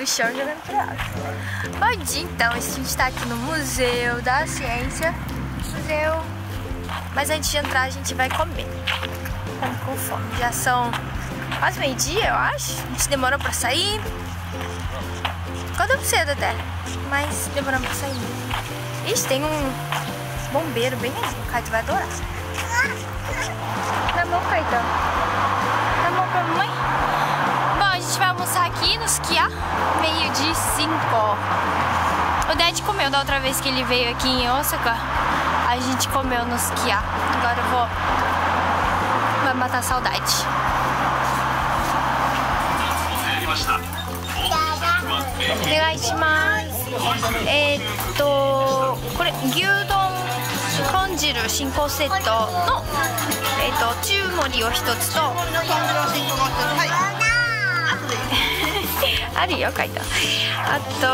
do chão jogando ela. Bom dia, então. A gente tá aqui no Museu da Ciência. Museu. Mas antes de entrar, a gente vai comer. Estamos com fome. Já são quase meio-dia, eu acho. A gente demorou pra sair. Acordamos cedo até. Mas demoramos pra sair. Ixi, tem um bombeiro bem ali. O Caio vai adorar. Dá mão, Caetano. Dá mão pra mamãe aqui no Skia, meio de 5. O Dad comeu da outra vez que ele veio aqui em Osaka. A gente comeu no Skia. Agora eu vou... Vai matar a saudade. お願いしますえー、っとこれ牛丼豚汁進行セットの、えー、っと中盛りを一つと あるよ書いた。あと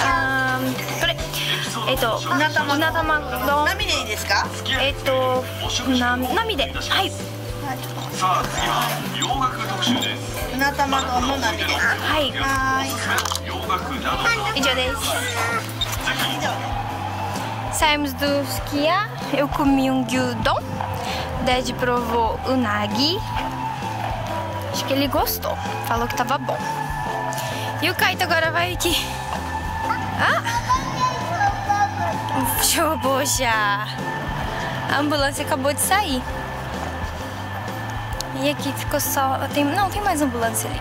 あーこれ。えっ、とうな玉うな玉丼波でいいですか？えっ、とな波で。はい。さあ次は洋楽特集です。うな玉丼の波です。はい。はーい洋楽など。以上です。Saímos do Skia, eu comi um gyudon, Dad provou o nagi, acho que ele gostou, falou que tava bom. E o Kaito agora vai aqui. Ah! Chobou já. A ambulância acabou de sair. E aqui ficou só. Tem, não, tem mais ambulância ali.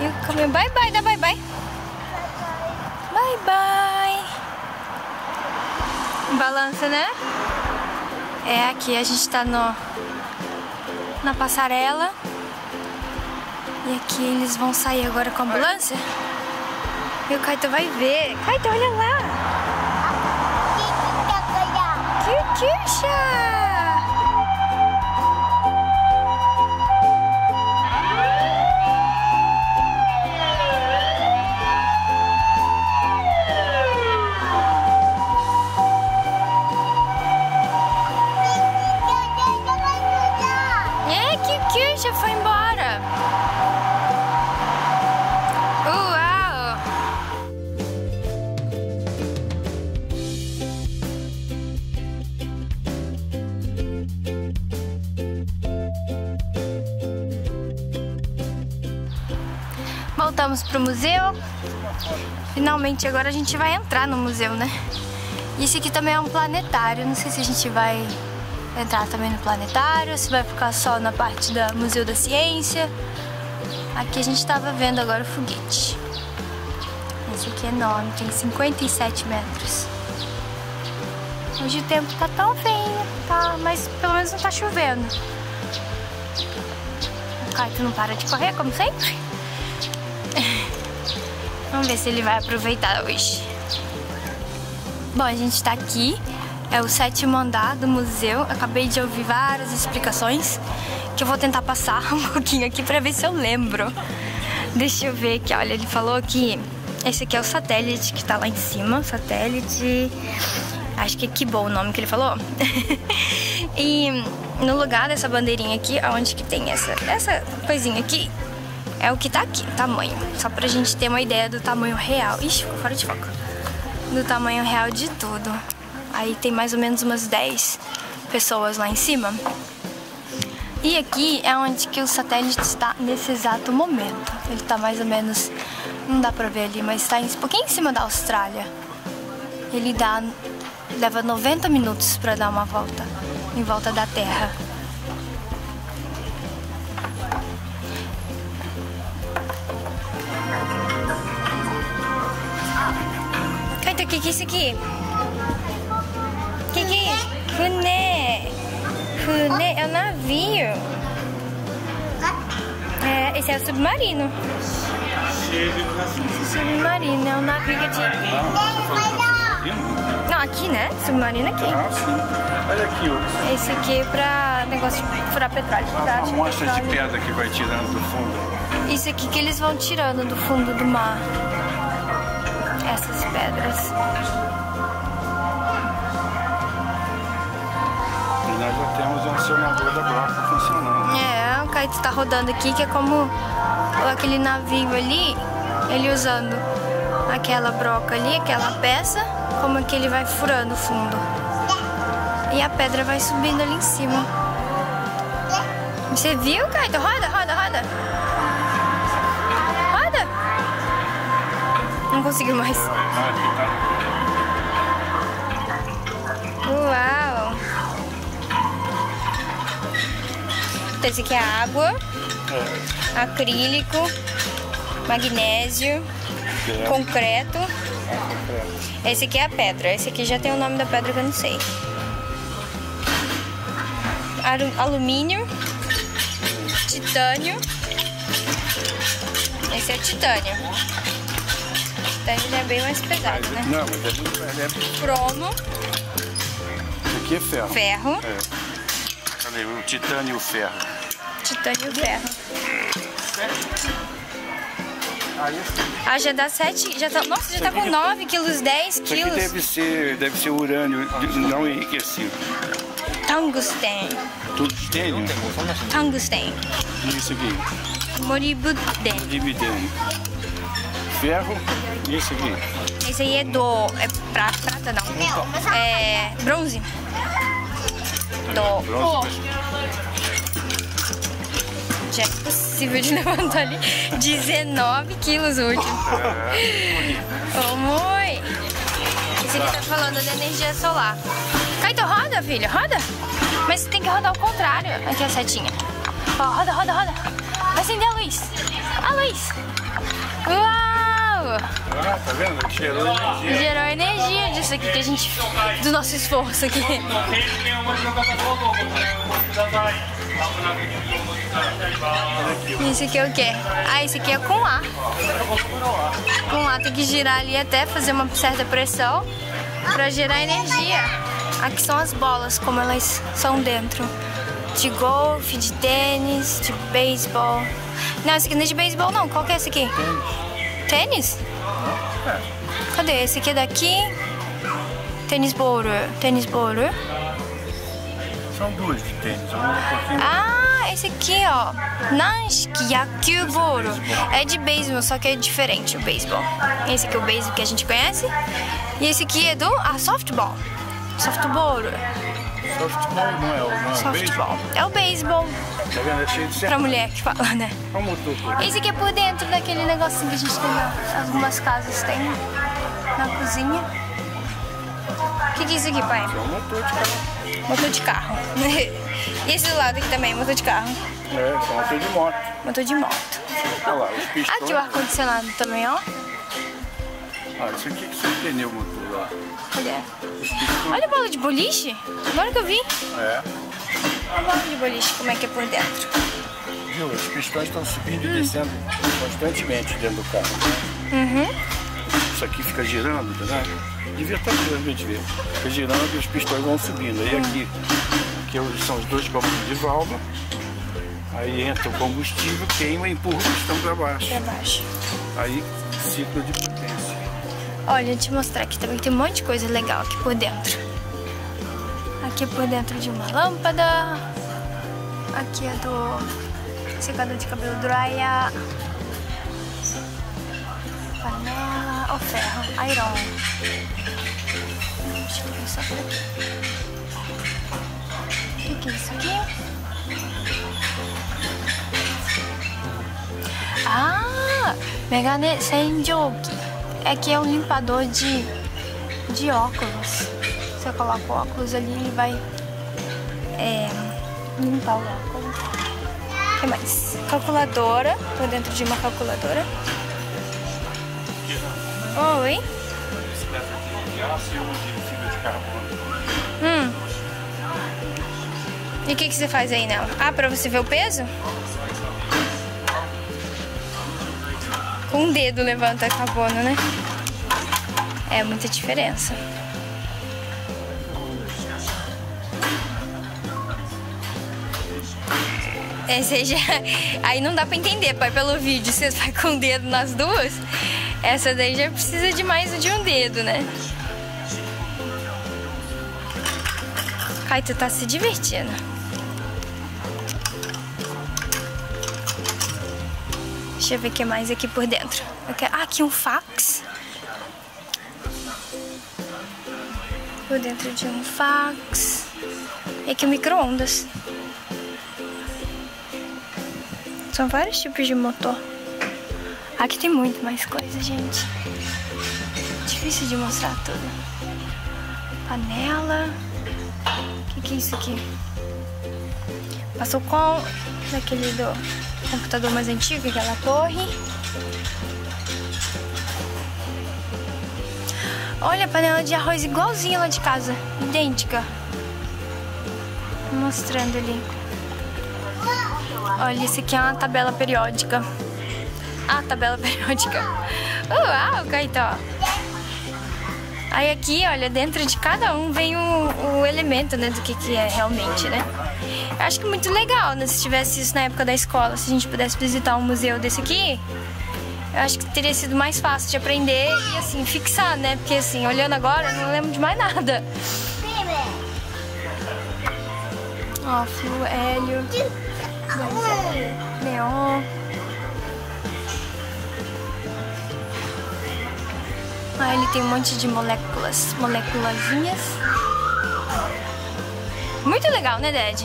E o caminhão. Bye bye, dá bye bye. Bye bye. Balança, né? É aqui, a gente tá no na passarela. E aqui eles vão sair agora com a ambulância. E o Kaito vai ver. Kaito, olha lá. Kikisha! É, Voltamos pro museu. Finalmente agora a gente vai entrar no museu, né? E esse aqui também é um planetário. Não sei se a gente vai entrar também no planetário, se vai ficar só na parte da Museu da Ciência. Aqui a gente estava vendo agora o foguete. Esse aqui é enorme, tem 57 metros. Hoje o tempo tá tão feio, tá? Mas pelo menos não tá chovendo. O Kaito não para de correr, como sempre. Vamos ver se ele vai aproveitar hoje. Bom, a gente tá aqui. É o sétimo andar do museu. Acabei de ouvir várias explicações que eu vou tentar passar um pouquinho aqui pra ver se eu lembro. Deixa eu ver aqui, olha, ele falou que esse aqui é o satélite que tá lá em cima, satélite. Acho que é Kibo o nome que ele falou. e no lugar dessa bandeirinha aqui, onde que tem essa, essa coisinha aqui, é o que tá aqui, tamanho. Só pra gente ter uma ideia do tamanho real. Ixi, ficou fora de foco. Do tamanho real de tudo. Aí tem mais ou menos umas 10 pessoas lá em cima. E aqui é onde que o satélite está nesse exato momento. Ele está mais ou menos, não dá pra ver ali, mas está um pouquinho em cima da Austrália. Ele dá, leva 90 minutos para dar uma volta em volta da Terra. Que que é isso aqui? Que que é? É o navio. É, esse é o submarino. Submarino é o navio de... Não, aqui, né? Submarino aqui. Olha aqui, ó. Esse aqui é pra negócio de furar petróleo. Uma Tá? amostra de pedra que vai tirando do fundo. Isso aqui que eles vão tirando do fundo do mar. E nós já temos um acionador da broca funcionando. É, o Caíto está rodando aqui, que é como aquele navio ali, ele usando aquela broca ali, aquela peça, como é que ele vai furando o fundo. E a pedra vai subindo ali em cima. Você viu, Caíto? Roda, roda. Consigo mais. Uau! Então, esse aqui é água, acrílico, magnésio, concreto. Esse aqui é a pedra. Esse aqui já tem o nome da pedra que eu não sei. Alu- Alumínio, titânio. Esse é titânio. Titânio ele é bem mais pesado, né? Não, mas é muito é, é- Cromo, Isso aqui é ferro. ferro, É. Cadê? O titânio e o ferro. titânio e ferro. Aí esse Ah, já dá 7. Já tá, nossa, já tá com 9 quilos, 10 aqui quilos. deve ser, deve ser urânio não enriquecido. Tungsten. Tungstênio? Tungsten. E isso aqui? Molibdênio. Dividendo. Ferro e isso aqui. Esse aí é do. É pra, prata não. É. Bronze. Do. Bronze. Já é possível de levantar ali 19 quilos o último. Ô, mãe. Esse aqui tá falando da energia solar. Caito, roda, filho, roda. Mas você tem que rodar ao contrário. Aqui a setinha. Ó, roda, roda, roda. Vai acender a luz. A luz. Uau! Ah, tá vendo? Cheirou energia. Gerou energia disso aqui que a gente. Do nosso esforço aqui. Esse aqui é o quê? Ah, esse aqui é com ar. Com ar tem que girar ali até fazer uma certa pressão para gerar energia. Aqui são as bolas, como elas são dentro. De golfe, de tênis, de beisebol. Não, esse aqui não é de beisebol não. Qual que é esse aqui? Tênis? Cadê? Esse aqui é daqui. Tênis boru. Tênis boru. São duas de tênis. Um. Ah, esse aqui, ó. Nanshiki Yakyu Boru. É de beisebol, só que é diferente o beisebol. Esse aqui é o beisebol que a gente conhece. E esse aqui é do ah, softball. Softball. Softball não é o não é Softball. É o beisebol Tá vendo? É cheio de pra certo. mulher que fala, né? O. Esse aqui é por dentro daquele negocinho que a gente tem na, algumas casas tem na cozinha. O que, que é isso aqui, pai? É um motor de carro. Motor de carro. e esse do lado aqui também, motor de carro. É, só motor de moto. Motor de moto. Olha lá, os pistões. Aqui o ar-condicionado também, ó. Ah, isso aqui que você pneu motor lá. Olha. Olha a bola de boliche. Agora que eu vi. É. Olha de boliche, como é que é por dentro. Viu? Os pistões estão subindo e descendo constantemente dentro do carro. Uhum. Isso aqui fica girando, entendeu? Devia estar girando, a gente vê. Fica girando e os pistões vão subindo. Aí aqui, aqui é são os dois comandos de válvula. Aí entra o combustível, queima e empurra o pistão para baixo. Pra baixo. Aí ciclo de potência. Olha, deixa eu te mostrar aqui também. Tem um monte de coisa legal aqui por dentro. Aqui por dentro de uma lâmpada. Aqui é do secador de cabelo dryer. Panela. Ó, ferro. Iron. Deixa eu ver só por aqui. O que, que é isso aqui? Ah! Megane Senjoki. É que é um limpador de, de óculos. Você coloca o óculos ali e vai é, limpar o óculos. O que mais? Calculadora. Tô dentro de uma calculadora. Oi? Hum. E o que, que você faz aí, não? Ah, pra você ver o peso? Com um dedo levanta carbono, né? É muita diferença. É, seja, aí não dá pra entender, pai, pelo vídeo. Você vai com o dedo nas duas. Essa daí já precisa de mais de um dedo, né? Kai, tu tá se divertindo. Deixa eu ver o que mais aqui por dentro. Quero- Ah, aqui um fax. Por dentro de um fax. E aqui um micro-ondas. São vários tipos de motor. Aqui tem muito mais coisa, gente. Difícil de mostrar tudo. Panela. O que, que é isso aqui? Passou com daquele do computador mais antigo, aquela torre. Olha a panela de arroz igualzinha lá de casa, idêntica. Mostrando ali. Olha, isso aqui é uma tabela periódica. Ah, tabela periódica. Uau, Caetó. Aí aqui, olha, dentro de cada um vem o, o elemento, né, do que, que é realmente, né? Eu acho que é muito legal, né, se tivesse isso na época da escola, se a gente pudesse visitar um museu desse aqui, eu acho que teria sido mais fácil de aprender e, assim, fixar, né? Porque, assim, olhando agora, eu não lembro de mais nada. Ó, fluo, hélio, neon. Ah, ele tem um monte de moléculas, moléculazinhas. Muito legal, né, Dad?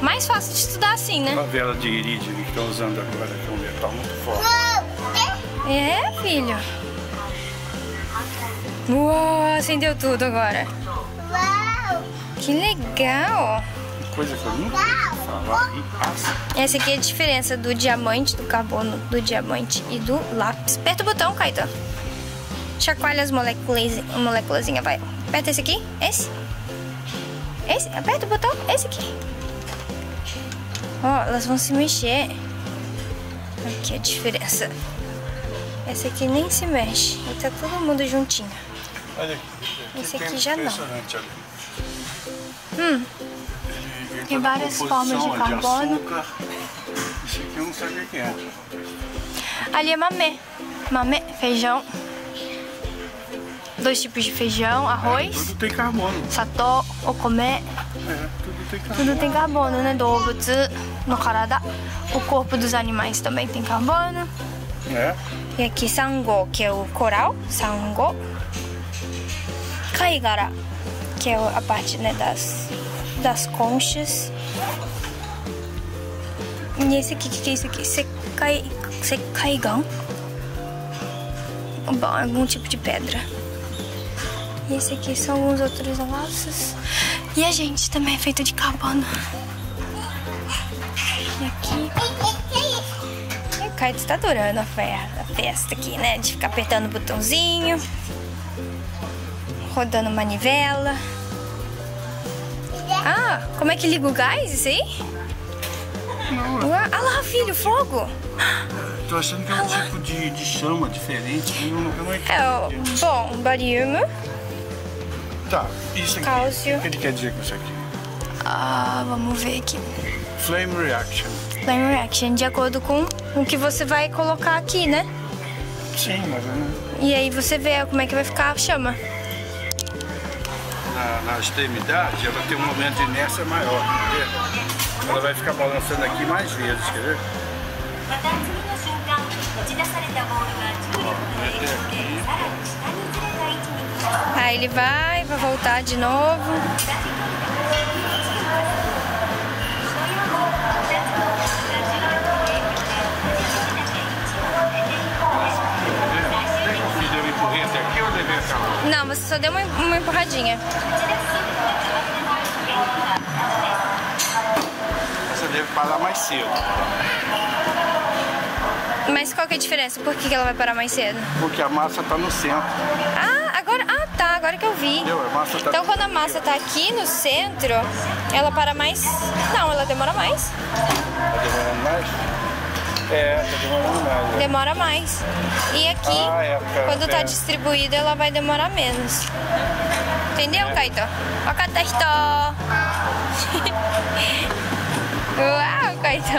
Mais fácil de estudar assim, né? A vela de irídio que estão usando agora, que é um metal muito forte. É, filho. Uau, acendeu tudo agora. Que legal. Coisa que eu nunca Essa aqui é a diferença do diamante, do carbono, do diamante e do lápis. Aperta o botão, Caetano. Chacoalha as moléculas, moléculazinha, vai. Aperta esse aqui, esse. Esse, aperta o botão, esse aqui. Ó, elas vão se mexer. Aqui a diferença. Essa aqui nem se mexe. E tá todo mundo juntinho. Olha aqui. Esse aqui já não. Hum, Tem várias formas de carbono. açúcar. Isso aqui eu não sei o que é. ali é mamê. Mamê, feijão. Dois tipos de feijão, arroz. Tudo tem carbono. Sato, okome, É, tudo tem carbono. tudo tem carbono, né? Dobutsu no karada. O corpo dos animais também tem carbono. É. E aqui sango, que é o coral, sango. Kaigara, que é a parte né, das, das conchas. E esse aqui, que, é isso aqui? Sekai, sekaigan? Bom, algum tipo de pedra. E esse aqui são alguns outros laços. E a gente também é feito de carbono. E aqui. E o Kaito tá adorando a festa aqui, né? De ficar apertando o botãozinho. Rodando manivela. Ah, como é que liga o gás? Isso aí? Ué, Ah lá, filho, fogo! Tô achando que é um tipo de, de chama diferente. Eu não, eu não É o bom, barium. Tá, isso aqui. Cálcio. O que ele quer dizer com isso aqui? Ah, vamos ver aqui. Flame reaction. Flame reaction, de acordo com o que você vai colocar aqui, né? Sim, mas não- E aí você vê como é que vai ficar a chama na, na, extremidade, ela tem um momento de inércia maior. Ela vai ficar balançando aqui mais vezes, quer ver? Aí ele vai, vai voltar de novo. Não, você só deu uma, uma empurradinha. Você deve parar mais cedo. Mas qual que é a diferença? Por que, ela vai parar mais cedo? Porque a massa tá no centro. Ah, agora... Ah, tá. Agora que eu vi. Entendeu? A massa tá então, quando a massa tá aqui no centro, ela para mais... Não, ela demora mais. Tá demorando mais? É, tá demorando mais. né? Demora mais. E aqui, Ah, é, é, quando tá é. distribuída, ela vai demorar menos. Entendeu, Kaito? Wakatahito! Uau, Kaito!